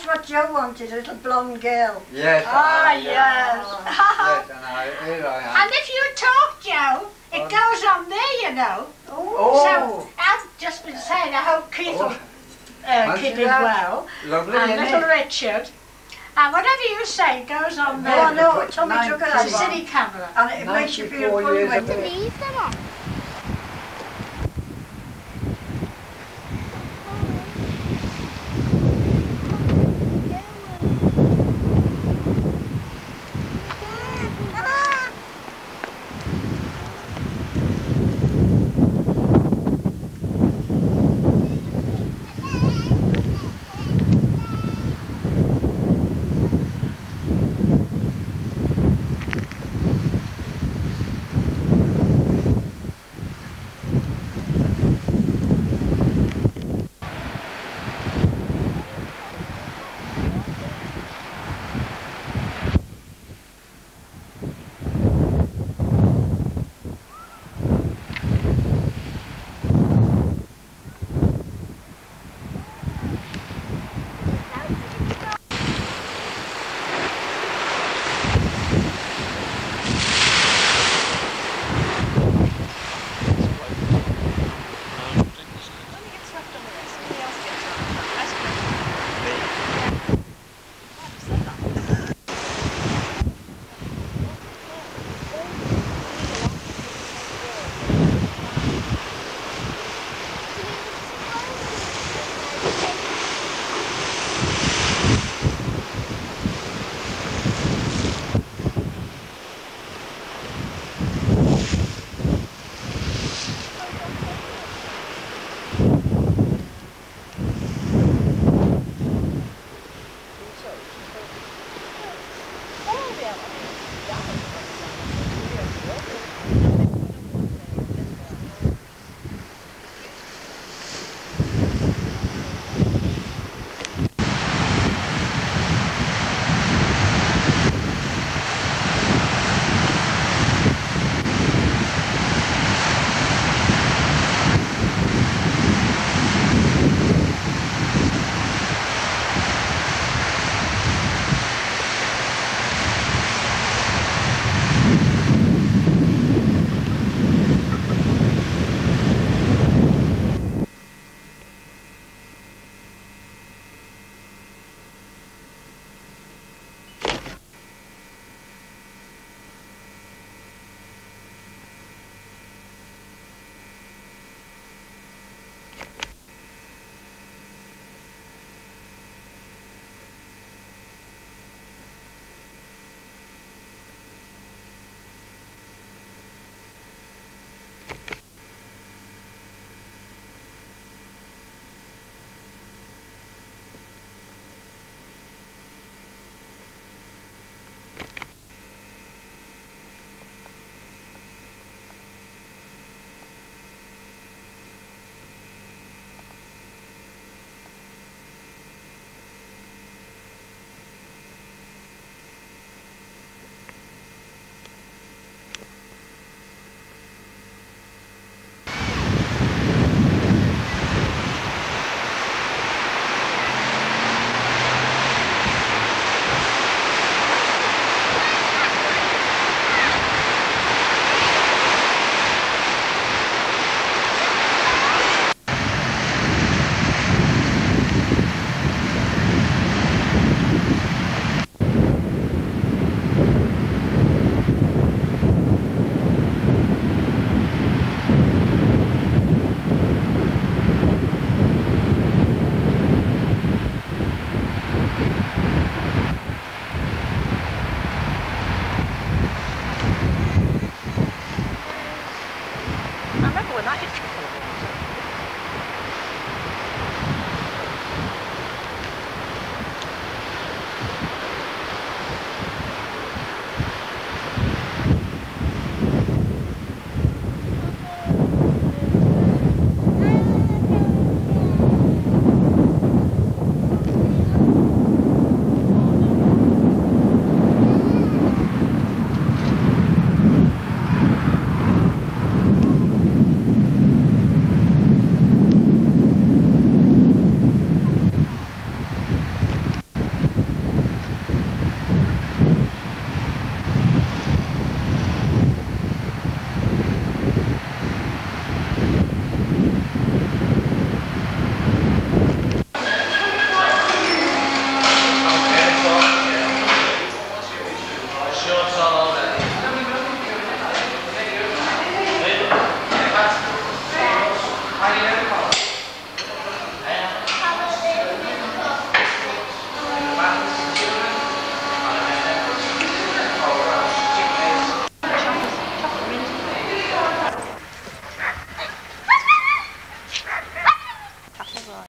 That's what Joe wanted, a little blonde girl. Yes. Ah, oh, yes. Ah. Yes, and I, here I am. And if you talk, Joe, it goes on there, you know. Oh, So I've just been saying, I hope Keith oh. will Oh. uh, keep it well. lovely, And little it? Richard. And whatever you say goes on there. Oh, no, Tommy took it It's a city camera. And it makes you feel 94 funny them.